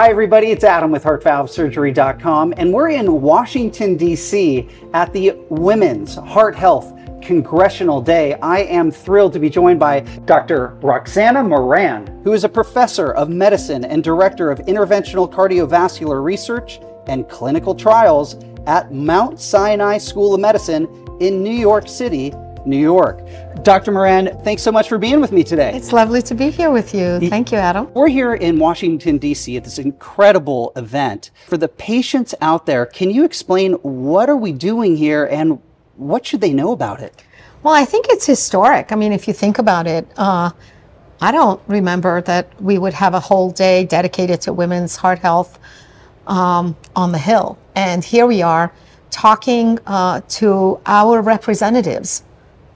Hi, everybody. It's Adam with HeartValveSurgery.com, and we're in Washington, D.C. at the Women's Heart Health Congressional Day. I am thrilled to be joined by Dr. Roxana Mehran, who is a professor of medicine and director of interventional cardiovascular research and clinical trials at Mount Sinai School of Medicine in New York City, New York. Dr. Mehran, thanks so much for being with me today. It's lovely to be here with you. Thank you, Adam. We're here in Washington, D.C. at this incredible event. For the patients out there, can you explain what are we doing here and what should they know about it? Well, I think it's historic. I mean, if you think about it, uh, I don't remember that we would have a whole day dedicated to women's heart health um, on the Hill. And here we are talking uh, to our representatives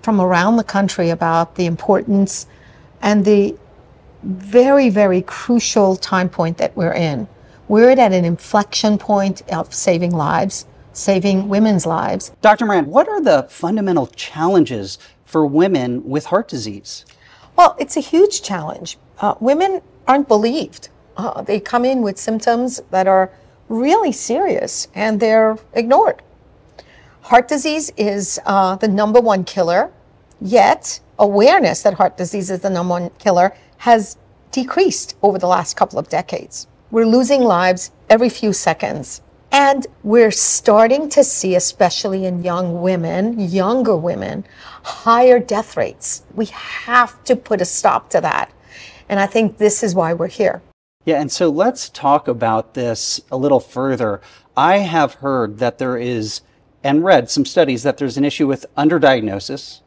from around the country about the importance and the very, very crucial time point that we're in. We're at an inflection point of saving lives, saving women's lives. Dr. Mehran, what are the fundamental challenges for women with heart disease? Well, it's a huge challenge. Uh, women aren't believed. Uh, they come in with symptoms that are really serious and they're ignored. Heart disease is uh, the number one killer, yet awareness that heart disease is the number one killer has decreased over the last couple of decades. We're losing lives every few seconds. And we're starting to see, especially in young women, younger women, higher death rates. We have to put a stop to that. And I think this is why we're here. Yeah, and so let's talk about this a little further. I have heard that there is and read some studies that there's an issue with underdiagnosis,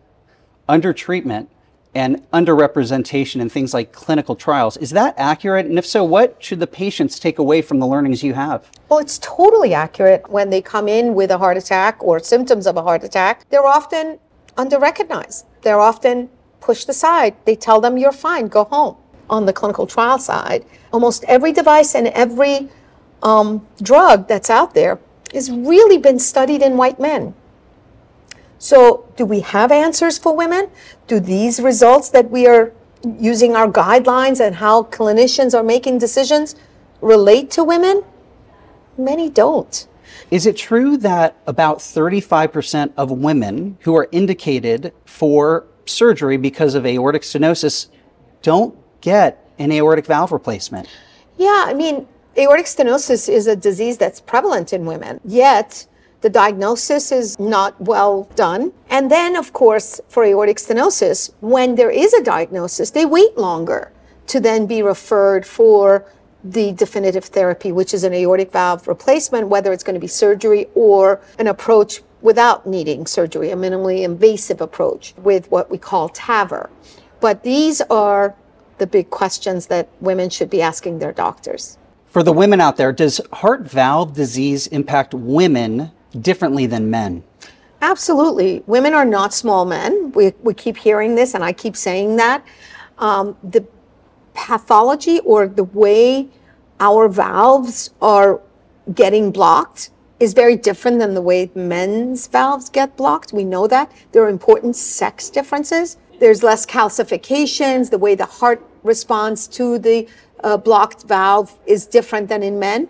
undertreatment, and underrepresentation in things like clinical trials. Is that accurate? And if so, what should the patients take away from the learnings you have? Well, it's totally accurate. When they come in with a heart attack or symptoms of a heart attack, they're often underrecognized. They're often pushed aside. They tell them, you're fine, go home. On the clinical trial side, almost every device and every um, drug that's out there has really been studied in white men. So, do we have answers for women? Do these results that we are using our guidelines and how clinicians are making decisions relate to women? Many don't. Is it true that about 35% of women who are indicated for surgery because of aortic stenosis don't get an aortic valve replacement? Yeah, I mean, aortic stenosis is a disease that's prevalent in women, yet the diagnosis is not well done. And then, of course, for aortic stenosis, when there is a diagnosis, they wait longer to then be referred for the definitive therapy, which is an aortic valve replacement, whether it's going to be surgery or an approach without needing surgery, a minimally invasive approach with what we call TAVR. But these are the big questions that women should be asking their doctors. For the women out there, does heart valve disease impact women differently than men? Absolutely. Women are not small men. We, we keep hearing this, and I keep saying that. Um, the pathology or the way our valves are getting blocked is very different than the way men's valves get blocked. We know that. There are important sex differences. There's less calcifications. The way the heart responds to the uh, blocked valve is different than in men.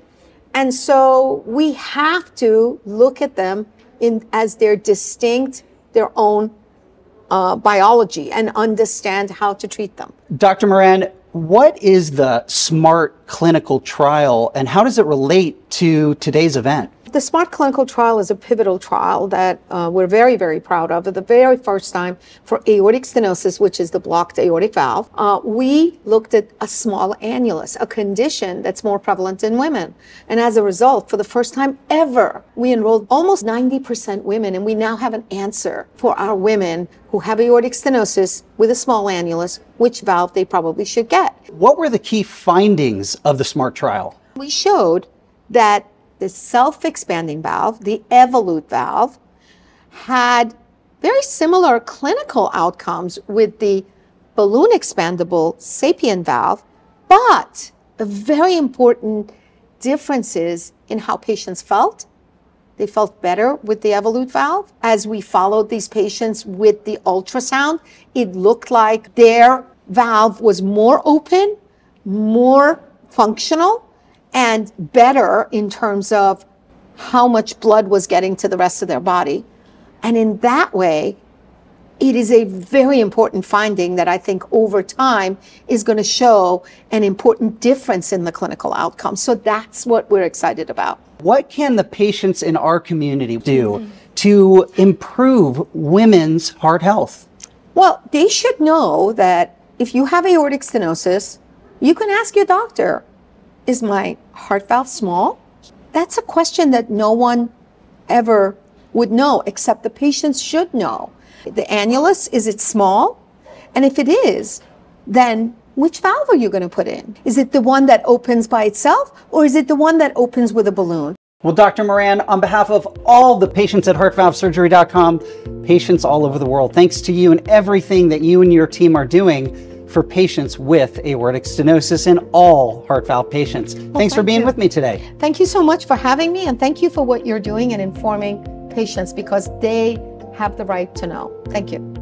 And so we have to look at them in, as their distinct, their own uh, biology and understand how to treat them. Dr. Mehran, what is the SMART clinical trial and how does it relate to today's event? The SMART clinical trial is a pivotal trial that uh, we're very, very proud of. For the very first time for aortic stenosis, which is the blocked aortic valve, uh, we looked at a small annulus, a condition that's more prevalent in women. And as a result, for the first time ever, we enrolled almost 90% women, and we now have an answer for our women who have aortic stenosis with a small annulus, which valve they probably should get. What were the key findings of the SMART trial? We showed that the self-expanding valve, the Evolut valve, had very similar clinical outcomes with the balloon expandable sapien valve, but a very important differences in how patients felt. They felt better with the Evolut valve. As we followed these patients with the ultrasound, it looked like their valve was more open, more functional, and better in terms of how much blood was getting to the rest of their body. And in that way, it is a very important finding that I think over time is going to show an important difference in the clinical outcome. So that's what we're excited about. What can the patients in our community do to improve women's heart health? Well, they should know that if you have aortic stenosis, you can ask your doctor, is my heart valve small? That's a question that no one ever would know, except the patients should know. The annulus, is it small? And if it is, then which valve are you going to put in? Is it the one that opens by itself or is it the one that opens with a balloon? Well, Dr. Mehran, on behalf of all the patients at heartvalvesurgery.com, patients all over the world, thanks to you and everything that you and your team are doing for patients with aortic stenosis in all heart valve patients. Well, thanks thank for being you. with me today. Thank you so much for having me and thank you for what you're doing and informing patients because they have the right to know. Thank you.